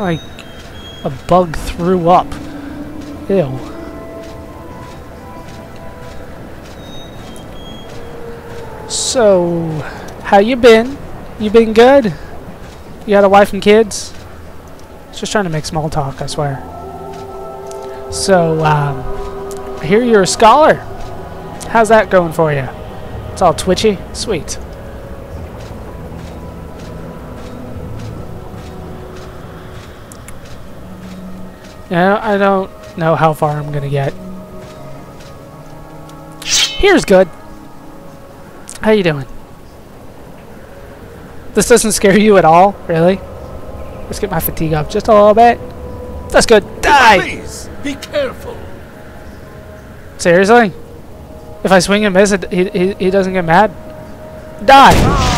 Like a bug threw up. Ew. So, how you been? You been good? You got a wife and kids? Just trying to make small talk, I swear. So, um, I hear you're a scholar. How's that going for you? It's all twitchy? Sweet. I don't know how far I'm gonna get. Here's good. How you doing? This doesn't scare you at all, really? Let's get my fatigue up just a little bit. That's good. Die! Please, be careful. Seriously? If I swing and miss, it, he, he, he doesn't get mad? Die!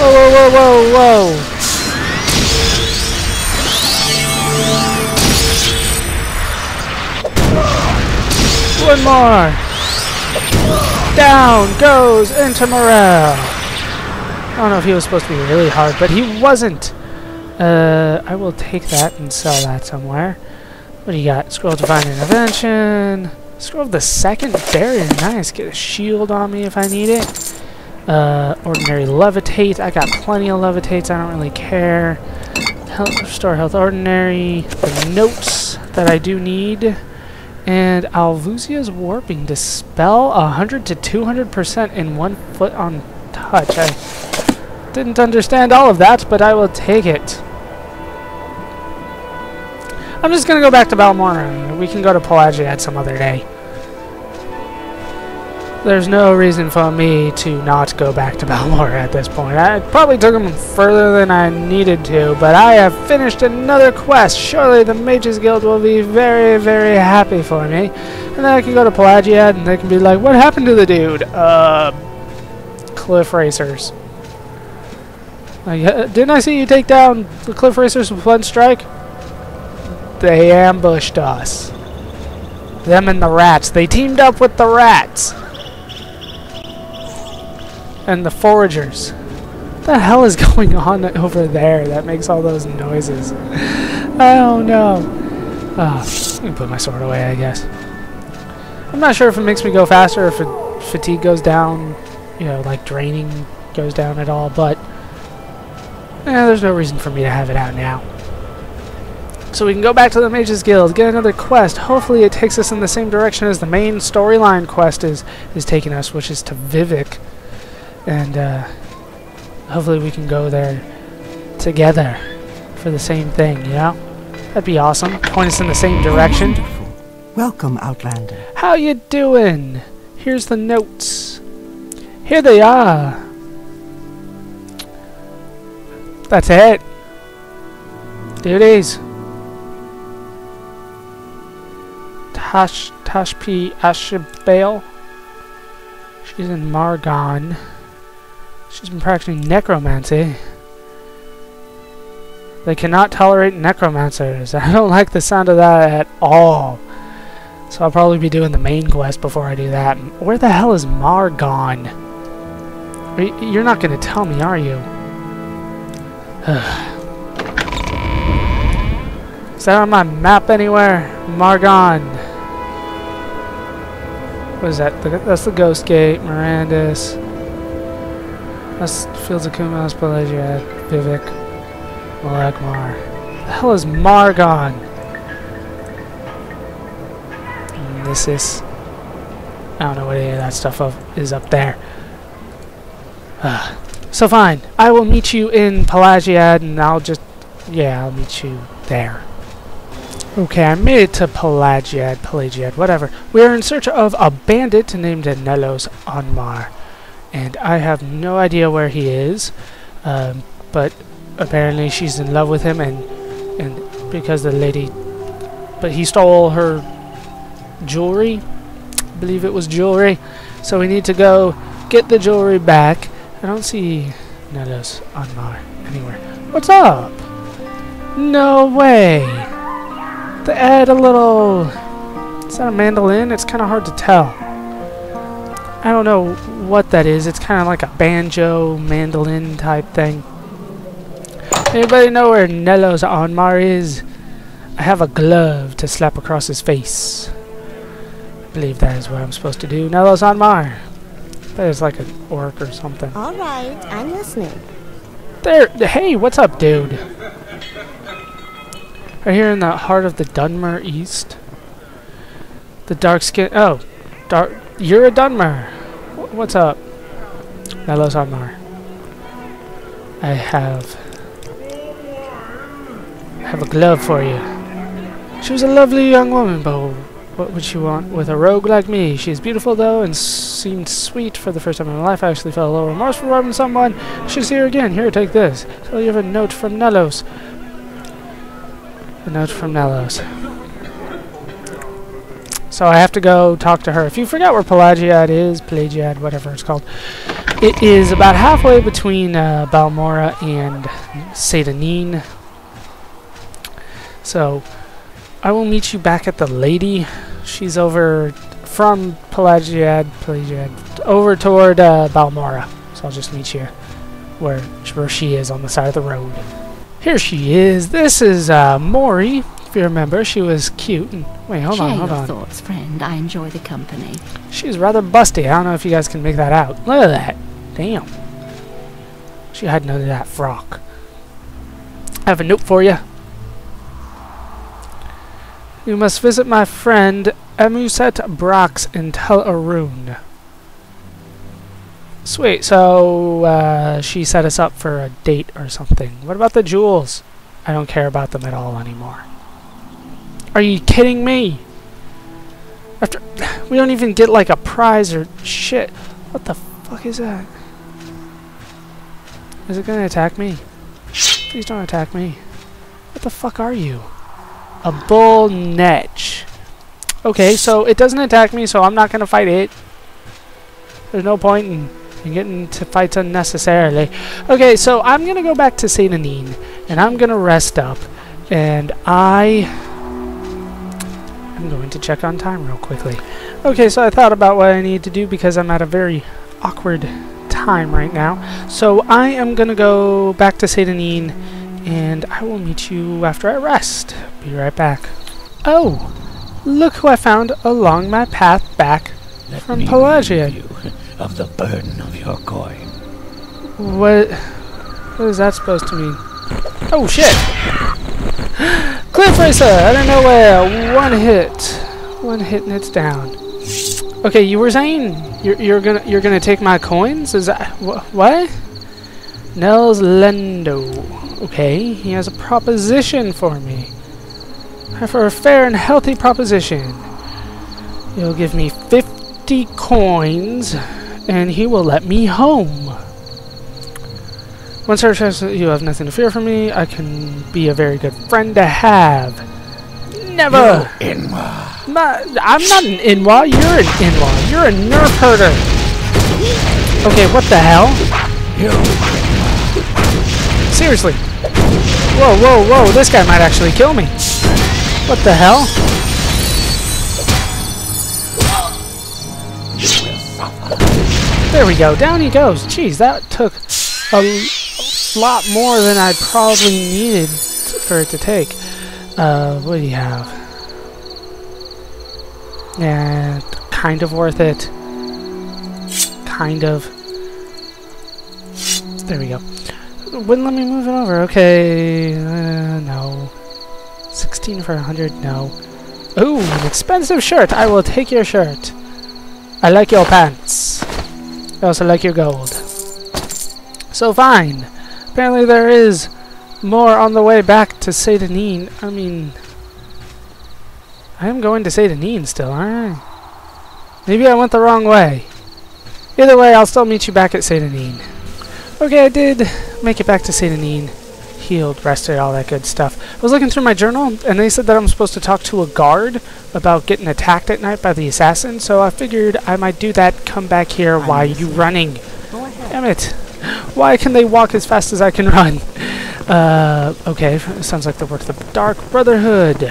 Whoa, whoa, whoa, whoa, whoa! One more! Down goes Itermerel! I don't know if he was supposed to be really hard, but he wasn't! Uh, I will take that and sell that somewhere. What do you got? Scroll Divine Intervention. Scroll of the second barrier. Nice. Get a shield on me if I need it. Uh, ordinary Levitate. I got plenty of Levitates. I don't really care. Health, restore Health Ordinary. The notes that I do need. And Alvusia's Warping. Dispel 100 to 200% in one foot on touch. I didn't understand all of that, but I will take it. I'm just gonna go back to Balmora, we can go to Pelagiad some other day. There's no reason for me to not go back to Balmora at this point. I probably took him further than I needed to, but I have finished another quest. Surely the Mages Guild will be very, very happy for me. And then I can go to Pelagiad, and they can be like, what happened to the dude? Uh, Cliff Racers. Like, didn't I see you take down the Cliff Racers with one strike? They ambushed us. Them and the rats. They teamed up with the rats. And the foragers. What the hell is going on over there that makes all those noises? I don't know. Ah, I can put my sword away, I guess. I'm not sure if it makes me go faster, if fatigue goes down, you know, like draining goes down at all, but eh, there's no reason for me to have it out now. So we can go back to the Mages Guild, get another quest. Hopefully it takes us in the same direction as the main storyline quest is, is taking us, which is to Vivec. And uh, hopefully we can go there together for the same thing, you know? That'd be awesome. Point us in the same direction. Wonderful. Welcome, Outlander. How you doing? Here's the notes. Here they are. That's it. Duties. Tash Tashpi Ashibael. She's in Maar Gan. She's been practicing necromancy. They cannot tolerate necromancers. I don't like the sound of that at all. So I'll probably be doing the main quest before I do that. Where the hell is Maar Gan? Are y- You're not going to tell me, are you? is that on my map anywhere? Maar Gan. What is that? That's the Ghost Gate, Mirandus. That's Fields of Kummu, Pelagiad, Vivec, Molag Mar. The hell is Maar Gan? This is... I don't know what any of that stuff of, is up there. Ah. so fine. I will meet you in Pelagiad and I'll just... Yeah, I'll meet you there. Okay, I made it to Pelagiad, Pelagiad, whatever. We are in search of a bandit named Nelos Onmar. And I have no idea where he is. Um, but apparently she's in love with him and and because the lady... But he stole her jewelry. I believe it was jewelry. So we need to go get the jewelry back. I don't see Nelos Onmar anywhere. What's up? No way! They add a little... Is that a mandolin? It's kind of hard to tell. I don't know what that is. It's kind of like a banjo, mandolin type thing. Anybody know where Nelos Onmar is? I have a glove to slap across his face. I believe that is what I'm supposed to do. Nelos Onmar. But it's like an orc or something. All right, I'm listening. There, hey, what's up, dude? Right here in the heart of the Dunmer East. The dark skin. Oh, dark. You're a Dunmer. What's up? Nelos Onmar. I have. I have a glove for you. She was a lovely young woman, but what would she want with a rogue like me? She is beautiful, though, and seemed sweet for the first time in my life. I actually felt a little remorseful for robbing someone. She's here again. Here, take this. So you have a note from Nelos. A note from Nelos. So I have to go talk to her. If you forget where Pelagiad is, Pelagiad, whatever it's called, it is about halfway between uh, Balmora and Seyda Neen. So I will meet you back at the lady. She's over from Pelagiad, Pelagiad, over toward uh, Balmora. So I'll just meet you where, where she is on the side of the road. Here she is. This is uh, Maurrie. If you remember, she was cute. And wait, hold Share on, hold your on. thoughts, friend. I enjoy the company. She's rather busty. I don't know if you guys can make that out. Look at that. Damn. She had none of that frock. I have a note for you. You must visit my friend Emusette Bracques in Tel Aruhn. Sweet, so uh, she set us up for a date or something. What about the jewels? I don't care about them at all anymore. Are you kidding me? After we don't even get like a prize or shit. What the fuck is that? Is it gonna attack me? Please don't attack me. What the fuck are you? A bull netch. Okay, so it doesn't attack me, so I'm not gonna fight it. There's no point in, in getting into fights unnecessarily. Okay, so I'm gonna go back to Saint Seyda Neen, and I'm gonna rest up, and I I'm going to check on time real quickly. Okay, so I thought about what I need to do because I'm at a very awkward time right now. So I am going to go back to Seyda Neen and I will meet you after I rest. Be right back. Oh, look who I found along my path back Let from Pelagia. you of the burden of your coin. What, what is that supposed to mean? Oh shit! Cliff Racer! I don't know where. One hit. One hit and it's down. Okay, you were saying you're, you're gonna you're gonna take my coins? Is that wh- what? Nels Llendo. Okay, he has a proposition for me. For a fair and healthy proposition. He'll give me 50 coins, and he will let me home. Once I says you have nothing to fear from me, I can be a very good friend to have. Never! N'wah. I'm not an N'wah, you're an N'wah. You're a nerf herder. Okay, what the hell? You. Seriously. Whoa, whoa, whoa, this guy might actually kill me. What the hell? There we go, down he goes. Jeez, that took a lot more than I probably needed for it to take. Uh, what do you have? Yeah, kind of worth it. Kind of. There we go. Wouldn't let me move it over. Okay, uh, no. 16 for 100, no. Ooh, an expensive shirt. I will take your shirt. I like your pants. I also like your gold. So fine. Apparently there is more on the way back to Seyda Neen. I mean... I am going to Seyda Neen still, aren't I? Maybe I went the wrong way. Either way, I'll still meet you back at Seyda Neen. Okay, I did make it back to Seyda Neen. Healed, rested, all that good stuff. I was looking through my journal, and they said that I'm supposed to talk to a guard about getting attacked at night by the assassin, so I figured I might do that, come back here, why are you running? Go ahead. Damn it. Why can they walk as fast as I can run? Uh, okay, sounds like the work of the Dark Brotherhood.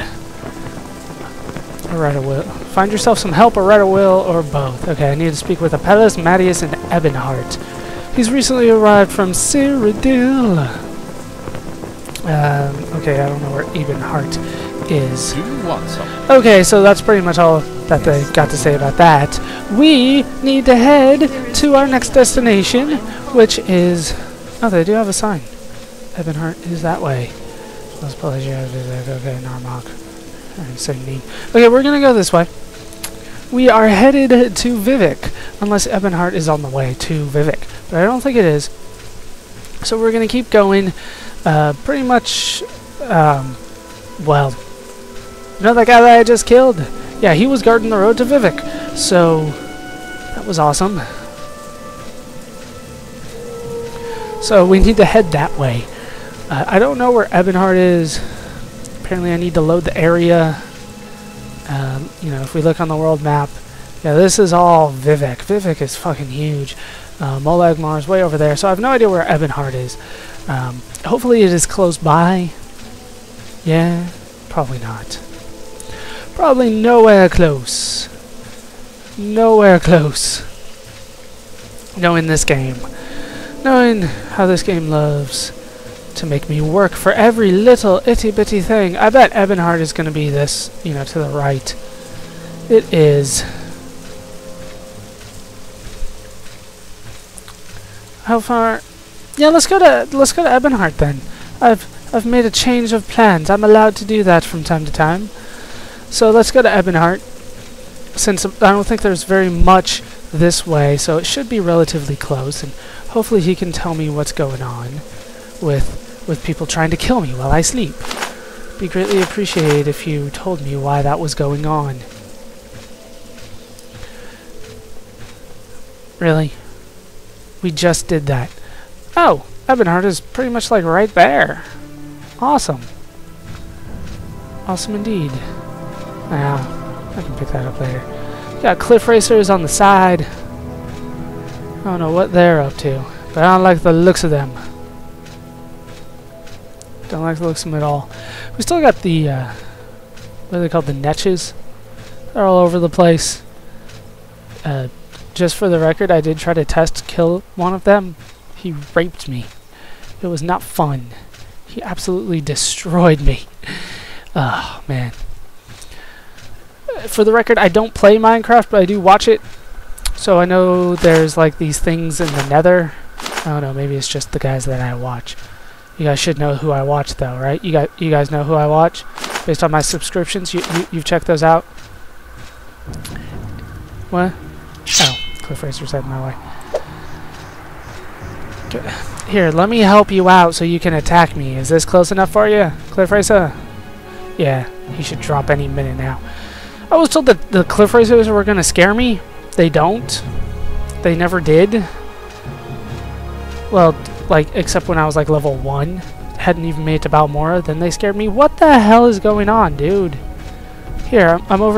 right a will. Find yourself some help or right a will or both. Okay, I need to speak with Apelles, Matius, and Ebonheart. He's recently arrived from Cyrodiil. Um, okay, I don't know where Ebonheart is. Do you want? Okay, so that's pretty much all that they got to say about that. We need to head to our next destination, which is... Oh, they do have a sign. Ebonheart is that way. Let's Pelagia, okay, Narmok. Alright, so. Okay, we're gonna go this way. We are headed to Vivec, unless Ebonheart is on the way to Vivec. But I don't think it is. So we're gonna keep going. Uh, pretty much, um, well, you know that guy that I just killed? Yeah, he was guarding the road to Vivec. So, that was awesome. So, we need to head that way. Uh, I don't know where Ebonheart is. Apparently, I need to load the area. Um, you know, if we look on the world map, yeah, this is all Vivec. Vivec is fucking huge. Uh, Molag Mars way over there, so I have no idea where Ebonheart is. Um, hopefully it is close by. Yeah, probably not. Probably nowhere close. Nowhere close. Knowing this game. Knowing how this game loves to make me work for every little itty bitty thing. I bet Ebonheart is going to be this, you know, to the right. It is. How far? Yeah, let's go to let's go to Ebonheart then. I've I've made a change of plans. I'm allowed to do that from time to time. So let's go to Ebonheart. Since I don't think there's very much this way, so it should be relatively close, and hopefully he can tell me what's going on with with people trying to kill me while I sleep. Be greatly appreciated if you told me why that was going on. Really? We just did that. Oh, Ebonheart is pretty much like right there. Awesome. Awesome indeed. Now, I can pick that up later. Got cliff racers on the side. I don't know what they're up to, but I don't like the looks of them. Don't like the looks of them at all. We still got the, uh, what are they called, the netches? They're all over the place. Uh, just for the record, I did try to test kill one of them. He raped me. It was not fun. He absolutely destroyed me. Oh, man. For the record, I don't play Minecraft, but I do watch it. So I know there's like these things in the nether. I don't know, maybe it's just the guys that I watch. You guys should know who I watch though, right? You guys, you guys know who I watch? Based on my subscriptions, you, you, you've checked those out? What? Oh, Cliff Racer's heading my way. Here, let me help you out so you can attack me. Is this close enough for you, Cliff Racer? Yeah, he should drop any minute now. I was told that the Cliff Racers were going to scare me. They don't. They never did. Well, like, except when I was like level 1. Hadn't even made it to Balmora, then they scared me. What the hell is going on, dude? Here, I'm, I'm over